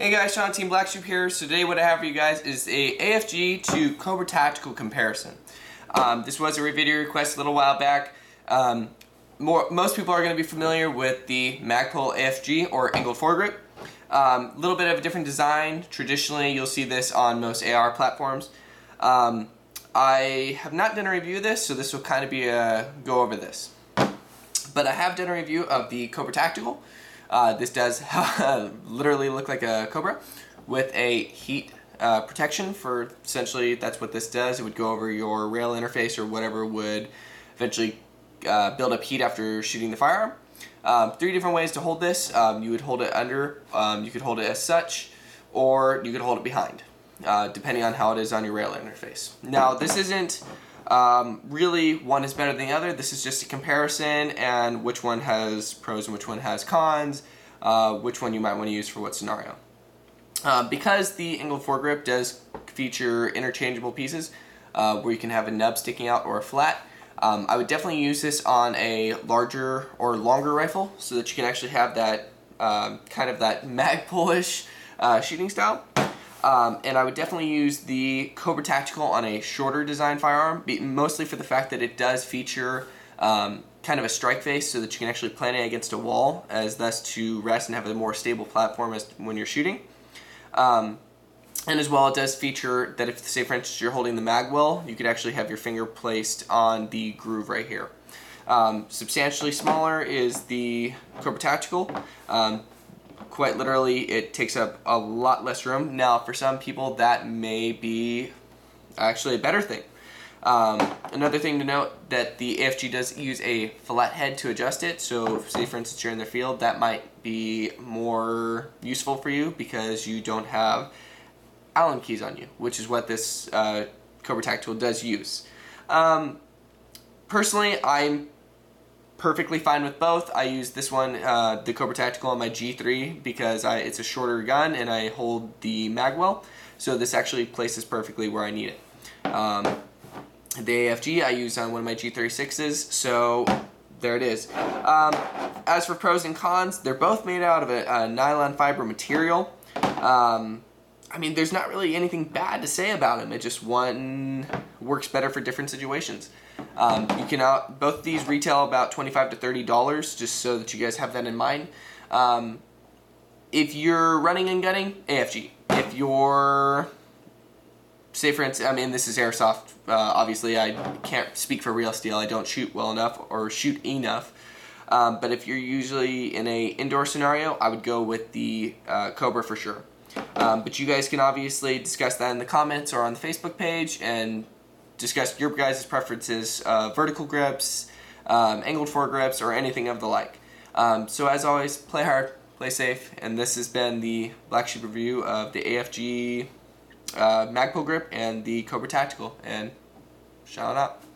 Hey guys, Sean Team Black Sheep here. So today what I have for you guys is a AFG to Cobra Tactical comparison. Um, this was a video request a little while back. Um, more, most people are going to be familiar with the Magpul AFG or angled foregrip. A um, little bit of a different design. Traditionally, you'll see this on most AR platforms. Um, I have not done a review of this, so this will kind of be a go over this. But I have done a review of the Cobra Tactical. Uh, this does literally look like a Cobra with a heat uh, protection for essentially that's what this does. It would go over your rail interface or whatever would eventually uh, build up heat after shooting the firearm. Um, three different ways to hold this. Um, you would hold it under, um, you could hold it as such, or you could hold it behind, uh, depending on how it is on your rail interface. Now, this isn't um, really one is better than the other. This is just a comparison and which one has pros and which one has cons, uh, which one you might want to use for what scenario. Uh, because the angled foregrip does feature interchangeable pieces uh, where you can have a nub sticking out or a flat, um, I would definitely use this on a larger or longer rifle so that you can actually have that um, kind of that Magpul-ish uh, shooting style. Um, and I would definitely use the Cobra Tactical on a shorter design firearm, mostly for the fact that it does feature um, kind of a strike face so that you can actually plant it against a wall as thus to rest and have a more stable platform as when you're shooting. Um, and as well, it does feature that if, say for instance, you're holding the mag well, you could actually have your finger placed on the groove right here. Um, substantially smaller is the Cobra Tactical. Quite literally it takes up a lot less room. Now for some people that may be actually a better thing. Um, another thing to note that the AFG does use a flat head to adjust it. So say for instance you're in the field, that might be more useful for you because you don't have Allen keys on you, which is what this uh, Cobra Tactical does use. Um, personally, I'm perfectly fine with both. I use this one, uh, the Cobra Tactical on my G3 because I, it's a shorter gun and I hold the mag well. So this actually places perfectly where I need it. Um, the AFG I use on one of my G36s, so there it is. Um, as for pros and cons, they're both made out of a, a nylon fiber material. Um, I mean, there's not really anything bad to say about them. It just one works better for different situations. Um, you can out both these retail about twenty-five to thirty dollars, just so that you guys have that in mind. Um, if you're running and gunning, AFG. If you're say for instance, I mean this is airsoft. Uh, obviously, I can't speak for real steel. I don't shoot well enough or shoot enough. Um, but if you're usually in a indoor scenario, I would go with the uh, Cobra for sure. Um, but you guys can obviously discuss that in the comments or on the Facebook page and discuss your guys' preferences, uh, vertical grips, um, angled foregrips, or anything of the like. Um, so as always, play hard, play safe, and this has been the Black Sheep review of the AFG uh, Magpul grip and the Cobra Tactical, and shout out.